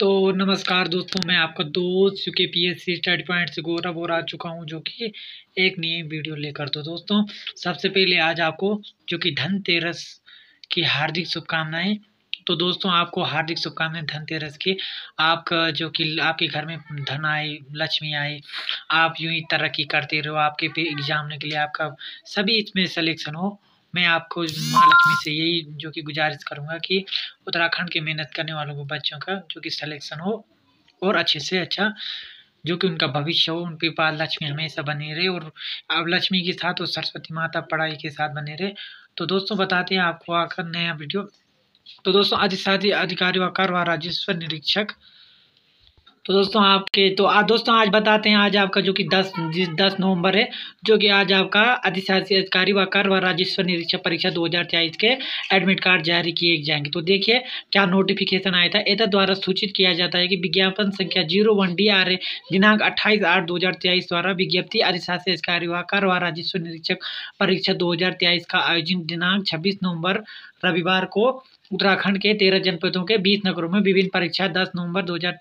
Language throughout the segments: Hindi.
तो नमस्कार दोस्तों, मैं आपका दोस्त U K P S C study point से गौरव और आ चुका हूँ, जो कि एक नई वीडियो लेकर। तो दोस्तों, सबसे पहले आज आपको जो कि धनतेरस की हार्दिक शुभकामनाएँ। तो दोस्तों, आपको हार्दिक शुभकामनाएँ धनतेरस की। आपका जो कि आपके घर में धन आए, लक्ष्मी आए, आप यूँ ही तरक्की करते रहो, आपके एग्ज़ाम के लिए आपका सभी इसमें सिलेक्शन हो। मैं आपको माँ लक्ष्मी से यही जो कि गुजारिश करूँगा कि उत्तराखंड के मेहनत करने वालों को, बच्चों का, जो कि सिलेक्शन हो, और अच्छे से अच्छा जो कि उनका भविष्य हो, उनके पास लक्ष्मी हमेशा बनी रहे, और अब लक्ष्मी के साथ और सरस्वती माता पढ़ाई के साथ बने रहे। तो दोस्तों, बताते हैं आपको आकर नया वीडियो। तो दोस्तों अधिकारी व कर राजस्व निरीक्षक तो दोस्तों आपके तो आ, दोस्तों आज बताते हैं आज आपका जो कि दस दस नवंबर है जो कि आज आपका अधिशासी अधिकारी व कर व राजस्व निरीक्षक परीक्षा दो हज़ार तेईस के एडमिट कार्ड जारी किए जाएँगे। तो देखिए क्या नोटिफिकेशन आया था एता द्वारा सूचित किया जाता है कि विज्ञापन संख्या ज़ीरो वन डी आर दिनांक अट्ठाईस आठ दो हज़ार द्वारा विज्ञप्ति अधिशासी अधिकारी व कर व राजस्व निरीक्षक परीक्षा दो हज़ार तेईस का आयोजन दिनांक छब्बीस नवंबर रविवार को उत्तराखंड के तेरह जनपदों के बीस नगरों में विभिन्न परीक्षा दस नवंबर 2000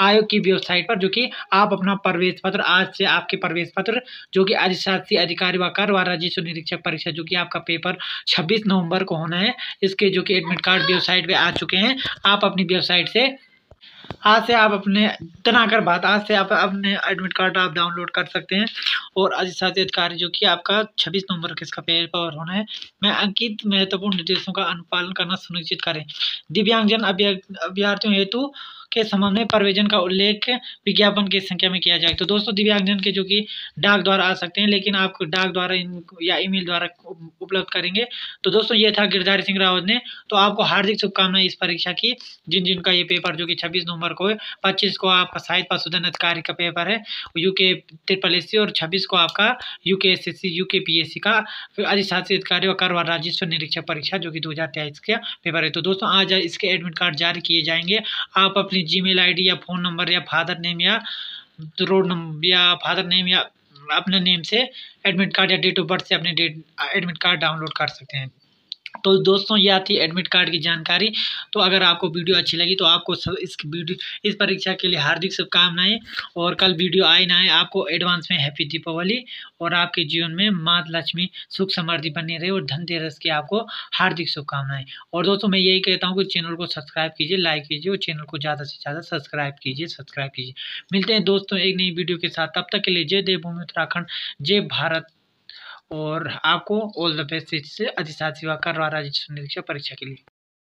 आयोग की वेबसाइट पर, जो कि आप अपना प्रवेश पत्र आज से आपके प्रवेश पत्र जो कि अधिशासी अधिकारी व कर व राजस्व निरीक्षक परीक्षा, जो कि आपका पेपर 26 नवंबर को होना है, इसके जो कि एडमिट कार्ड वेबसाइट पे आ चुके हैं। आप अपनी वेबसाइट से, आज से आप अपने, इतना कर बात आज से आप अपने एडमिट कार्ड आप डाउनलोड कर सकते हैं। और अधिशासी अधिकारी, जो कि आपका 26 नवंबर को इसका पेपर होना है। मैं अंकित महत्वपूर्ण निर्देशों का अनुपालन करना सुनिश्चित करें। दिव्यांगजन अभ्यर्थियों हेतु के संबंध में प्रवेजन का उल्लेख विज्ञापन की संख्या में किया जाए। तो दोस्तों, दिव्यांगजन के जो कि डाक द्वारा आ सकते हैं, लेकिन आप डाक द्वारा या ईमेल द्वारा उपलब्ध करेंगे। तो दोस्तों, ये था गिरधारी सिंह रावत ने। तो आपको हार्दिक शुभकामनाएँ इस परीक्षा की, जिन जिनका ये पेपर जो कि छब्बीस नवंबर को है, पच्चीस को आपका साहित्य पशुधन अधिकारी का पेपर है, यूके ट्रिपल एस और छब्बीस को आपका UK S S C UK P S C का अधिशासी अधिकारी और कर राजस्व निरीक्षक परीक्षा जो कि दो हज़ार तेईस का पेपर है। तो दोस्तों, आज इसके एडमिट कार्ड जारी किए जाएँगे। आप अपनी जीमेल आईडी या फ़ोन नंबर या फादर नेम या रोड नंबर या फादर नेम या अपने नेम से एडमिट कार्ड या डेट ऑफ़ बर्थ से अपने डेट एडमिट कार्ड डाउनलोड कर सकते हैं। तो दोस्तों, यह थी एडमिट कार्ड की जानकारी। तो अगर आपको वीडियो अच्छी लगी तो आपको सब इस वीडियो, इस परीक्षा के लिए हार्दिक शुभकामनाएँ। और कल वीडियो आए ना आए, आपको एडवांस में हैप्पी दीपावली। और आपके जीवन में मात लक्ष्मी सुख समृद्धि बनी रहे और धनतेरस की आपको हार्दिक शुभकामनाएँ। और दोस्तों, मैं यही कहता हूँ कि चैनल को सब्सक्राइब कीजिए लाइक कीजिए और चैनल को ज़्यादा से ज़्यादा सब्सक्राइब कीजिए सब्सक्राइब कीजिए। मिलते हैं दोस्तों एक नई वीडियो के साथ। तब तक के लिए जय देवभूमि उत्तराखंड, जय भारत। और आपको ऑल द बेस्ट से अधिशासी सेवा कर राजस्व निरीक्षक परीक्षा के लिए।